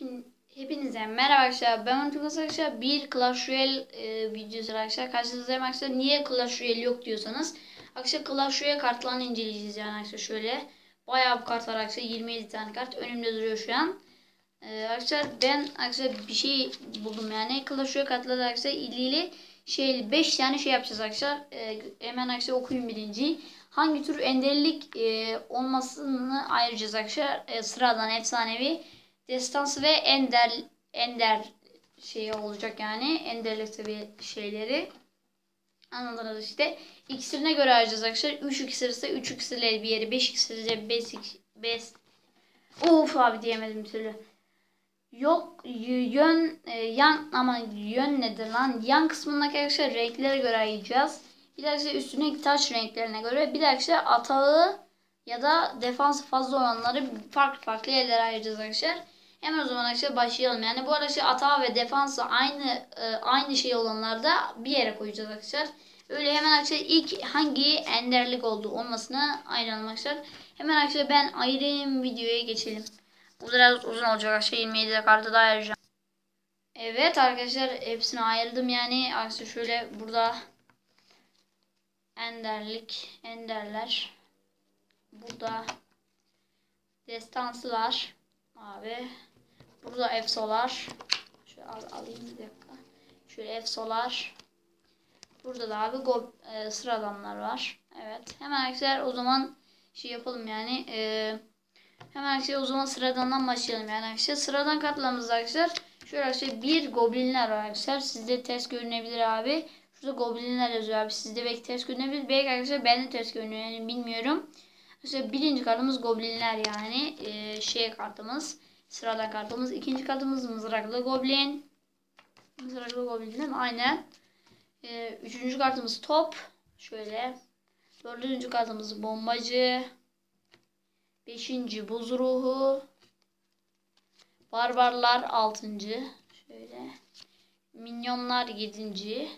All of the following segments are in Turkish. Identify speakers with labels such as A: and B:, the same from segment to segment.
A: Hepin, hepinize merhaba arkadaşlar. Ben Umut arkadaşlar. Bir Clash Royale e, videosu arkadaşlar. Karşınızdayım arkadaşlar. Niye Clash Royale yok diyorsanız. Arkadaşlar Clash Royale kartlarını inceleyeceğiz yani arkadaşlar şöyle. Bayağı bir kart var arkadaşlar. 27 tane kart önümde duruyor şu an. Ee, arkadaşlar ben arkadaşlar bir şey buldum yani. Clash Royale kartları arkadaşlar ilgili şey 5 tane şey yapacağız arkadaşlar. Ee, hemen arkadaşlar okuyun birinci. Hangi tür enderlik e, olmasını ayıracağız arkadaşlar. E, sıradan efsanevi destansı ve ender ender şeyi olacak yani. Enderlik seviye şeyleri. Anladınız işte. İksirine göre ayıracağız arkadaşlar. 3 iksir ise 3 iksirle bir yeri 5 iksir ise 5 5 Of abi diyemedim bir türlü. Yok yön e, yan ama yön nedir lan? Yan kısmındaki arkadaşlar renklere göre ayıracağız. Bir de arkadaşlar üstündeki taş renklerine göre. Bir de arkadaşlar atağı ya da defansı fazla olanları farklı farklı yerlere ayıracağız arkadaşlar. Hemen o zaman arkadaşlar başlayalım. Yani bu arkadaşlar atağı ve defansı aynı e, aynı şey olanlarda bir yere koyacağız arkadaşlar. Öyle hemen arkadaşlar ilk hangi enderlik olduğu olmasını ayıralım arkadaşlar. Hemen arkadaşlar ben ayırayım videoya geçelim. Bu biraz uzun olacak arkadaşlar. 27 dakikada da ayıracağım. Evet arkadaşlar hepsini ayırdım yani. Arkadaşlar şöyle burada enderlik, enderler. Burada destansılar. Abi. Burada efsolar. Şöyle al, alayım bir dakika. Şöyle efsolar. Burada da abi go, e, sıradanlar var. Evet. Hemen arkadaşlar o zaman şey yapalım yani. E, hemen arkadaşlar o zaman sıradandan başlayalım yani arkadaşlar. Sıradan kartlarımız arkadaşlar. Şöyle arkadaşlar bir goblinler var arkadaşlar. Sizde ters görünebilir abi. Şurada goblinler yazıyor abi. Sizde belki ters görünebilir. Belki arkadaşlar ben de ters görünüyor yani bilmiyorum. Mesela birinci kartımız goblinler yani. Ee, şey kartımız. Sıradan kartımız. ikinci kartımız mızraklı goblin. Mızraklı goblin değil mi? Aynen. Ee, üçüncü kartımız top. Şöyle. Dördüncü kartımız bombacı. Beşinci buz ruhu. Barbarlar altıncı. Şöyle. Minyonlar yedinci.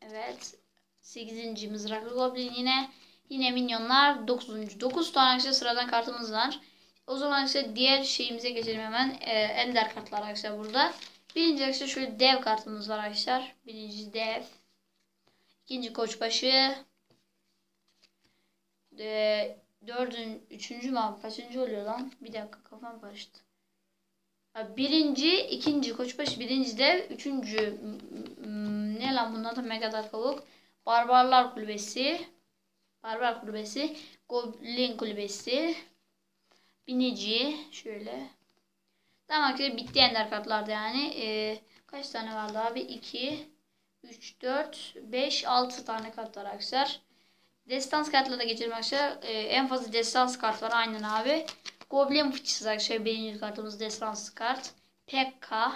A: Evet. Sekizinci mızraklı goblin yine. Yine minyonlar 9. 9 tane arkadaşlar sıradan kartımız var. O zaman arkadaşlar diğer şeyimize geçelim hemen. Ee, ender kartlar arkadaşlar burada. Birinci arkadaşlar şöyle dev kartımız var arkadaşlar. Birinci dev. İkinci koçbaşı. Ee, dördün, üçüncü mü? Kaçıncı oluyor lan? Bir dakika kafam karıştı. Birinci, ikinci koçbaşı, birinci dev, üçüncü ne lan bunlar da mega dark kavuk. Barbarlar kulübesi. Barbar kulübesi. Goblin kulübesi. Binici. Şöyle. Tamam arkadaşlar bitti ender kartlarda yani. Ee, kaç tane vardı abi? 2, 3, 4, 5, 6 tane kart var arkadaşlar. Destans kartlara geçelim arkadaşlar. Ee, en fazla destans kart var aynen abi. Goblin fıçısı arkadaşlar. Birinci kartımız destans kart. Pekka.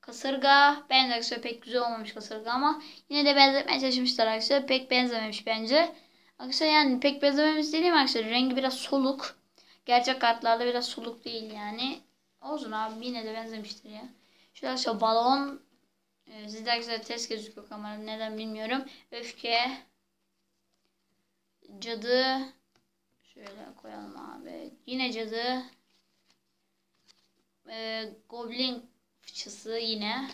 A: Kasırga. Ben de arkadaşlar pek güzel olmamış kasırga ama yine de benzetmeye çalışmışlar arkadaşlar. Pek benzememiş bence. Arkadaşlar yani pek benzememiş değil arkadaşlar? Rengi biraz soluk. Gerçek kartlarda biraz soluk değil yani. Olsun abi yine de benzemiştir ya. Şöyle arkadaşlar balon. Ee, sizde arkadaşlar test gözüküyor kamera neden bilmiyorum. Öfke. Cadı. Şöyle koyalım abi. Yine cadı. Ee, goblin fıçısı yine.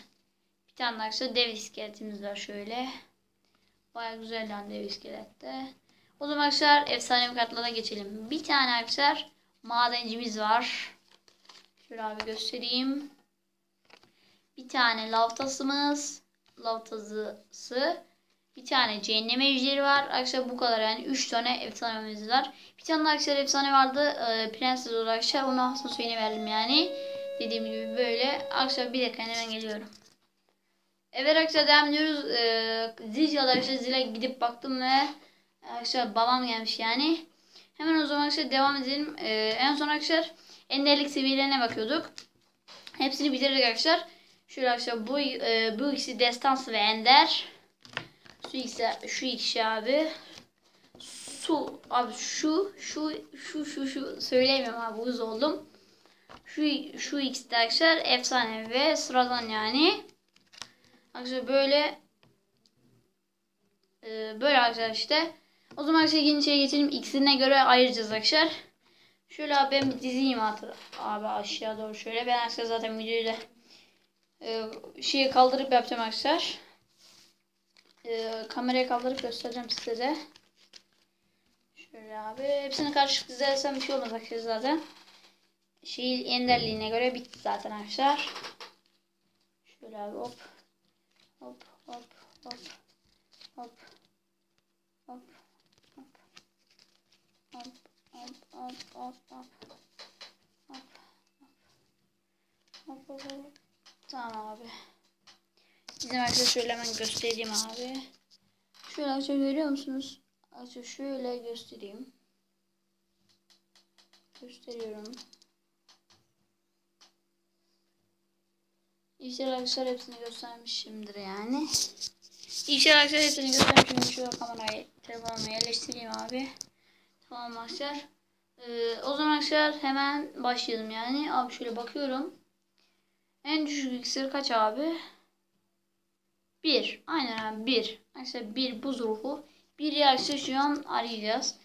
A: Bir tane arkadaşlar dev iskeletimiz var şöyle. Baya güzel lan dev iskelette. O zaman arkadaşlar efsanevi kartlara geçelim. Bir tane arkadaşlar madencimiz var. Şöyle abi göstereyim. Bir tane lavtasımız. Lavtazısı. Bir tane cehennem ejderi var. Arkadaşlar bu kadar yani 3 tane efsanemiz var. Bir tane arkadaşlar efsane vardı. Ee, Prenses olarak arkadaşlar. Onu aslında suyunu verdim yani. Dediğim gibi böyle. Arkadaşlar bir dakika hemen geliyorum. Evet arkadaşlar devam ediyoruz. Ee, zil arkadaşlar zile gidip baktım ve arkadaşlar babam gelmiş yani. Hemen o zaman arkadaşlar devam edelim. Ee, en son arkadaşlar enderlik seviyelerine bakıyorduk. Hepsini bitirdik arkadaşlar. Şöyle arkadaşlar bu e, bu ikisi destansı ve ender. Şu ikisi şu ikisi abi. Su abi şu şu şu şu şu söyleyemiyorum abi uz oldum. Şu şu ikisi de arkadaşlar efsane ve sıradan yani. Arkadaşlar böyle e, böyle arkadaşlar işte. O zaman arkadaşlar ikinci şeye geçelim. İkisine göre ayıracağız arkadaşlar. Şöyle abi ben bir dizeyim hatır abi aşağı doğru şöyle. Ben arkadaşlar zaten videoyu da e, şeyi kaldırıp yapacağım arkadaşlar. E, kamerayı kaldırıp göstereceğim size de. Şöyle abi. Hepsini karışık dizersem bir şey olmaz arkadaşlar zaten. Şey enderliğine göre bitti zaten arkadaşlar. Şöyle abi. Hop hop hop. Hop. Hop. Hop. Hop. Hop hop hop hop. Hop. Hop hop hop. Tamam abi. Bizim arkadaşlar şöyle hemen göstereyim abi. Şöyle arkadaşlar görüyor musunuz? Arkadaşlar şöyle göstereyim. Gösteriyorum. İnşallah arkadaşlar hepsini göstermişimdir yani. İnşallah arkadaşlar hepsini göstermişimdir. Şöyle kamerayı telefonuma yerleştireyim abi. Tamam arkadaşlar. Ee, o zaman arkadaşlar hemen başlayalım yani. Abi şöyle bakıyorum. En düşük iksir kaç abi? 1. Aynen abi 1. Arkadaşlar 1 buz ruhu. 1 arkadaşlar şu an arayacağız.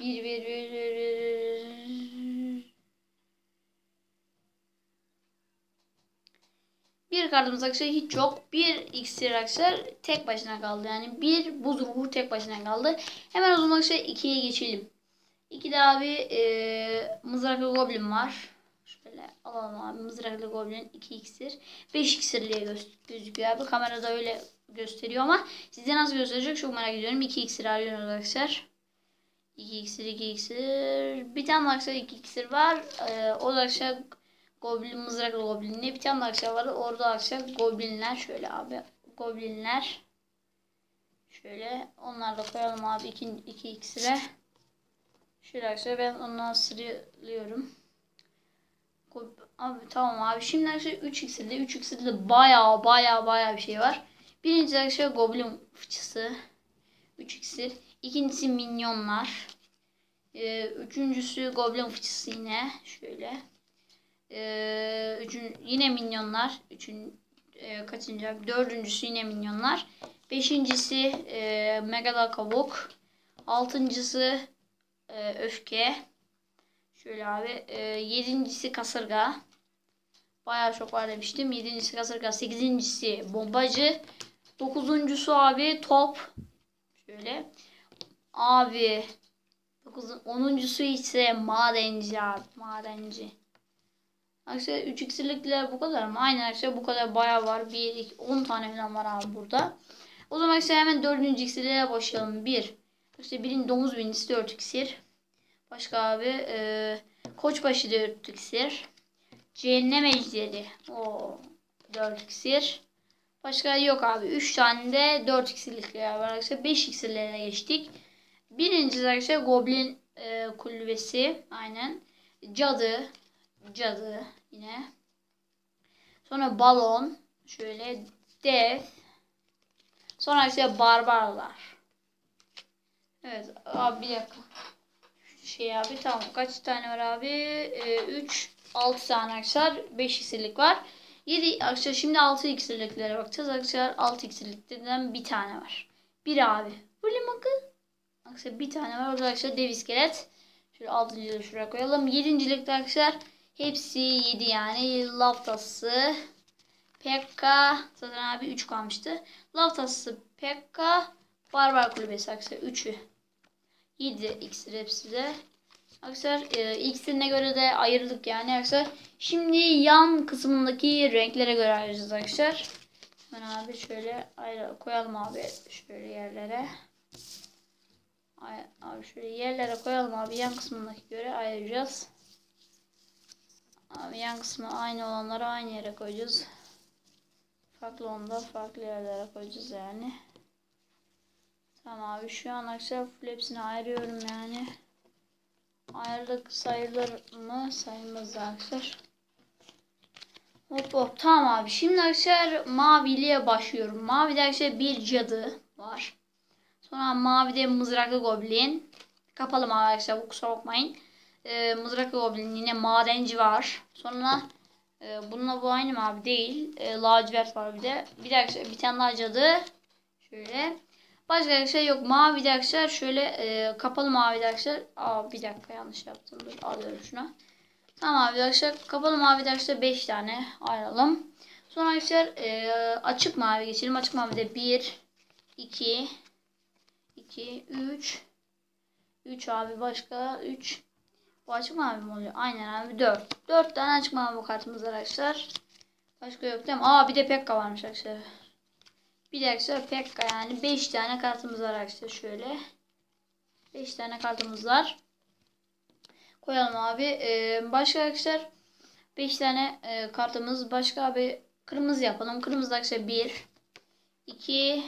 A: 1 1 1 1 Bir kartımız arkadaşlar hiç yok. Bir iksir arkadaşlar tek başına kaldı. Yani bir buz ruhu tek başına kaldı. Hemen o zaman arkadaşlar ikiye geçelim. İki de abi e, mızraklı goblin var. Şöyle alalım abi mızraklı goblin 2 iksir. 5 iksir diye göz, gözüküyor abi. Kamerada öyle gösteriyor ama size nasıl gösterecek çok merak ediyorum. 2 iksir arıyoruz arkadaşlar. 2 iksir 2 iksir. Bir tane arkadaşlar 2 iksir var. E, o da arkadaşlar Goblin mızraklı goblinle bir tane akşam vardı. Orada akşam goblinler şöyle abi. Goblinler. Şöyle onları da koyalım abi 2 2 iksire. Şöyle arkadaşlar ben ondan sırılıyorum. Abi tamam abi. Şimdi arkadaşlar 3 iksirde 3 iksirde baya baya baya bir şey var. Birinci arkadaşlar goblin fıçısı. 3 iksir. İkincisi minyonlar. Ee, üçüncüsü goblin fıçısı yine. Şöyle. Ee, üçün, yine minyonlar. Üçün, e, kaçıncı? Dördüncüsü yine minyonlar. Beşincisi e, megala kabuk. Altıncısı e, öfke. Şöyle abi. E, yedincisi kasırga. Bayağı çok var demiştim. Yedincisi kasırga. Sekizincisi bombacı. Dokuzuncusu abi top. Şöyle. Abi. Dokuz, onuncusu ise madenci abi. Madenci. Arkadaşlar 3 iksirlikler bu kadar mı? Aynen arkadaşlar bu kadar bayağı var. 1, 2, 10 tane falan var abi burada. O zaman arkadaşlar hemen 4. iksirlere başlayalım. 1. İşte birin domuz birincisi 4 iksir. Başka abi e, koçbaşı 4 iksir. Cehennem ejderi. O 4 iksir. Başka yok abi. 3 tane de 4 iksirlikler var arkadaşlar. 5 iksirlere geçtik. Birincisi arkadaşlar goblin e, kulübesi. Aynen. Cadı. Cadı yine. Sonra balon. Şöyle dev. Sonra ise barbarlar. Evet abi bir dakika. Şey abi tamam kaç tane var abi? Ee, 3 6 tane arkadaşlar. 5 iksirlik var. 7 arkadaşlar şimdi 6 iksirliklere bakacağız. Arkadaşlar 6 iksirliklerden bir tane var. Bir abi. Böyle bakın. Arkadaşlar bir tane var. Orada arkadaşlar dev iskelet. Şöyle 6. şuraya koyalım. 7. arkadaşlar Hepsi 7 yani. Laftası, Pekka. Zaten abi 3 kalmıştı. Laftası, Pekka. Barbar kulübesi arkadaşlar 3'ü. 7 iksir hepsi de. Arkadaşlar e, iksirine göre de ayırdık yani arkadaşlar. Şimdi yan kısmındaki renklere göre ayıracağız arkadaşlar. Hemen abi şöyle ayrı koyalım abi şöyle yerlere. Ay, abi şöyle yerlere koyalım abi yan kısmındaki göre ayıracağız. Abi yan kısmı aynı olanları aynı yere koyacağız. Farklı onda farklı yerlere koyacağız yani. Tamam abi şu an full hepsini ayırıyorum yani. Ayırdık sayılır mı? Sayılmaz arkadaşlar. Hop hop tamam abi. Şimdi arkadaşlar maviliğe başlıyorum. Mavide arkadaşlar bir cadı var. Sonra mavide mızraklı goblin. Kapalım arkadaşlar bu kusura bakmayın e, mızrak goblin yine madenci var. Sonra e, bununla bu aynı mı abi? Değil. E, lacivert var bir de. Bir dakika bir tane daha. Şöyle. Başka bir şey yok. Mavi arkadaşlar şöyle e, kapalı mavi arkadaşlar. Aa bir dakika yanlış yaptım. Dur alıyorum şunu. Tamam abi arkadaşlar. Kapalı mavi arkadaşlar 5 tane ayıralım. Sonra arkadaşlar e, açık mavi geçelim. Açık mavi de 1 2 2 3 3 abi başka 3 bu açık mavi mi oluyor? Aynen abi 4. 4 tane açık mavi kartımız var arkadaşlar. Başka yok değil mi? Aa bir de Pekka varmış arkadaşlar. Bir de arkadaşlar Pekka yani 5 tane kartımız var arkadaşlar şöyle. 5 tane kartımız var. Koyalım abi. Ee, başka arkadaşlar 5 tane e, kartımız. Başka abi kırmızı yapalım. Kırmızı arkadaşlar 1 2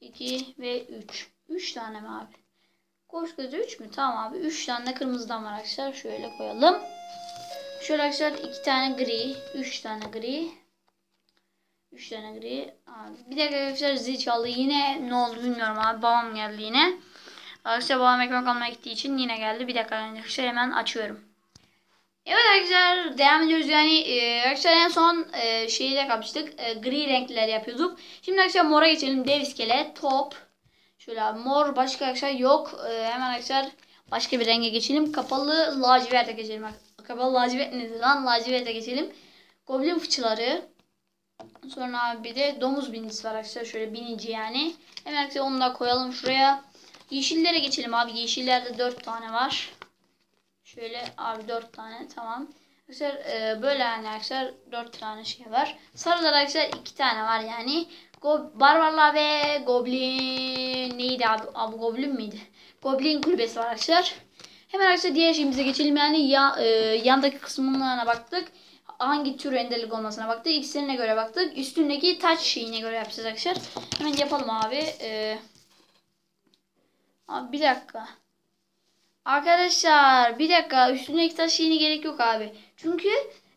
A: 2 ve 3. 3 tane mi abi? Koş gözü 3 mü? Tamam abi. 3 tane kırmızıdan var arkadaşlar. Şöyle koyalım. Şöyle arkadaşlar 2 tane gri. 3 tane gri. 3 tane gri. Abi, bir de arkadaşlar zil çaldı. Yine ne oldu bilmiyorum abi. Babam geldi yine. Arkadaşlar babam ekmek almaya gittiği için yine geldi. Bir dakika arkadaşlar hemen açıyorum. Evet arkadaşlar devam ediyoruz yani e, arkadaşlar en son e, şeyi de kapıştık e, gri renkler yapıyorduk. Şimdi arkadaşlar mora geçelim dev iskelet top şöyle mor başka arkadaşlar yok. E, hemen arkadaşlar başka bir renge geçelim. Kapalı laciverte geçelim. Kapalı lacivert nedir lan? Laciverte geçelim. Goblin fıçıları. Sonra abi bir de domuz binicisi var arkadaşlar. Şöyle binici yani. Hemen arkadaşlar onu da koyalım şuraya. Yeşillere geçelim abi. Yeşillerde 4 tane var. Şöyle abi 4 tane tamam. Arkadaşlar e, böyle yani arkadaşlar 4 tane şey var. Sarılar arkadaşlar 2 tane var yani. Go Barbarlar ve Goblin neydi abi? Abi Goblin miydi? Goblin kulübesi var arkadaşlar. Hemen arkadaşlar diğer şeyimize geçelim. Yani ya, e, yandaki kısımlarına baktık. Hangi tür enderlik olmasına baktık. İkisine göre baktık. Üstündeki taç şeyine göre yapacağız arkadaşlar. Hemen yapalım abi. E, abi bir dakika. Arkadaşlar bir dakika üstündeki taş şeyine gerek yok abi. Çünkü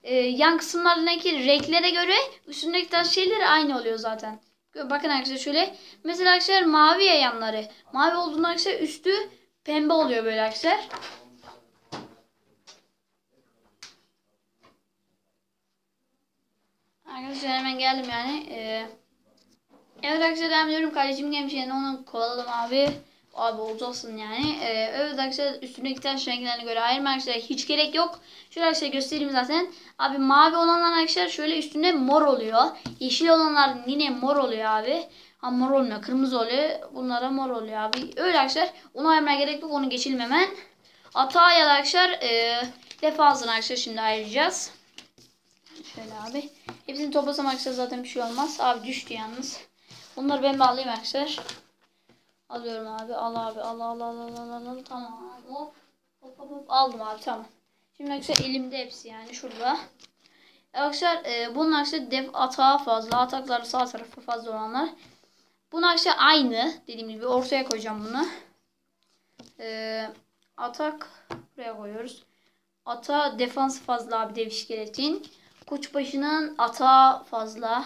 A: e, yan kısımlarındaki renklere göre üstündeki taş şeyleri aynı oluyor zaten. Bakın arkadaşlar şöyle. Mesela arkadaşlar mavi ya yanları. Mavi olduğunda arkadaşlar üstü pembe oluyor böyle arkadaşlar. Arkadaşlar hemen geldim yani. Ee, evet arkadaşlar devam ediyorum. Kardeşim gelmiş yani onu kovalım abi. Abi olacaksın yani. Ee, evet arkadaşlar üstündeki taş renklerine göre ayırma arkadaşlar hiç gerek yok. Şöyle arkadaşlar göstereyim zaten. Abi mavi olanlar arkadaşlar şöyle üstünde mor oluyor. Yeşil olanlar yine mor oluyor abi. Ha mor olmuyor kırmızı oluyor. Bunlara mor oluyor abi. Öyle arkadaşlar onu ayırmaya gerek yok onu geçelim hemen. Ata ya da arkadaşlar e, defansını arkadaşlar şimdi ayıracağız. Şöyle abi. Hepsini toplasam arkadaşlar zaten bir şey olmaz. Abi düştü yalnız. Bunları ben bağlayayım arkadaşlar. Alıyorum abi. Al abi. Al al al al al al. Tamam. Hop. Hop hop hop. Aldım abi tamam. Şimdi arkadaşlar elimde hepsi yani şurada. Arkadaşlar e, bunun arkadaşlar def atağı fazla. Atakları sağ tarafı fazla olanlar. Bunun arkadaşlar aynı. Dediğim gibi ortaya koyacağım bunu. E, atak buraya koyuyoruz. Ata defans fazla abi dev iskeletin. Koçbaşının ata fazla.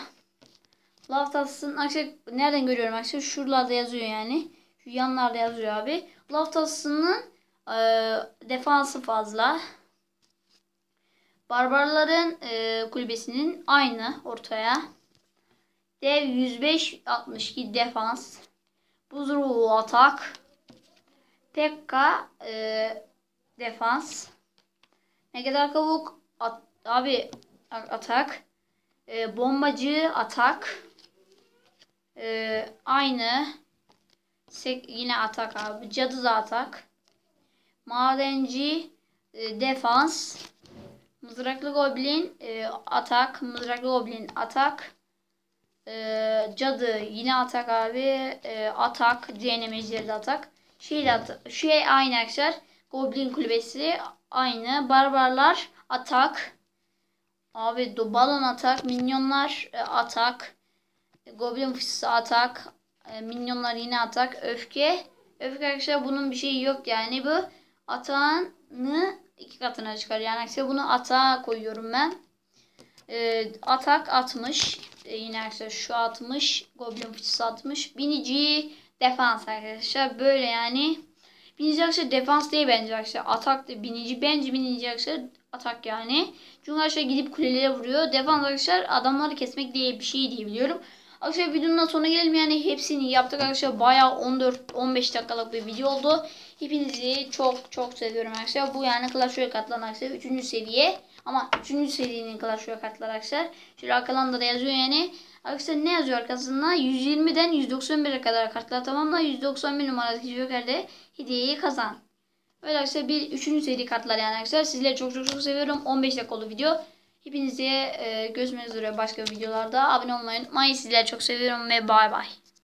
A: Lav tatlısının arkadaşlar nereden görüyorum arkadaşlar? Şuralarda yazıyor yani. Şu yanlarda yazıyor abi. Lav tatlısının e, defansı fazla. Barbarların e, kulübesinin aynı ortaya. Dev 105-62 defans. Buzruğu atak. Pekka e, defans. Ne kadar at, abi atak. E, bombacı atak. E, aynı. Sek, yine atak abi. Cadı da atak. Madenci e, defans. Mızraklı goblin e, atak. Mızraklı goblin atak. E, cadı yine atak abi. E, atak. Cehennem ejderi de atak. Şey de atak. Şey aynı arkadaşlar. Goblin kulübesi aynı. Barbarlar atak. Abi balon atak. Minyonlar e, atak. Goblin fıçısı atak. E, minyonlar yine atak. Öfke. Öfke arkadaşlar bunun bir şeyi yok yani bu atağını iki katına çıkar. Yani arkadaşlar bunu atağa koyuyorum ben. E, atak 60. E, yine arkadaşlar şu 60. Goblin fıçısı 60. Binici defans arkadaşlar. Böyle yani. Binici arkadaşlar defans değil bence arkadaşlar. Atak da binici. Bence binici arkadaşlar atak yani. Çünkü arkadaşlar gidip kulelere vuruyor. Defans arkadaşlar adamları kesmek diye bir şey diye biliyorum. Arkadaşlar videonun sonuna gelelim yani hepsini yaptık arkadaşlar. Bayağı 14-15 dakikalık bir video oldu. Hepinizi çok çok seviyorum arkadaşlar. Bu yani Clash Royale kartları arkadaşlar. 3. seviye. Ama 3. serinin Clash Royale kartları arkadaşlar. Şöyle arkalarında da yazıyor yani. Arkadaşlar ne yazıyor arkasında? 120'den 191'e kadar kartlar tamamla. 191 numaradaki Joker'de hediyeyi kazan. Öyle arkadaşlar bir 3. seri kartlar yani arkadaşlar. Sizleri çok çok çok seviyorum. 15 dakikalık video. Hepinize e, görüşmek üzere başka videolarda. Abone olmayı unutmayın. Sizleri çok seviyorum ve bay bay.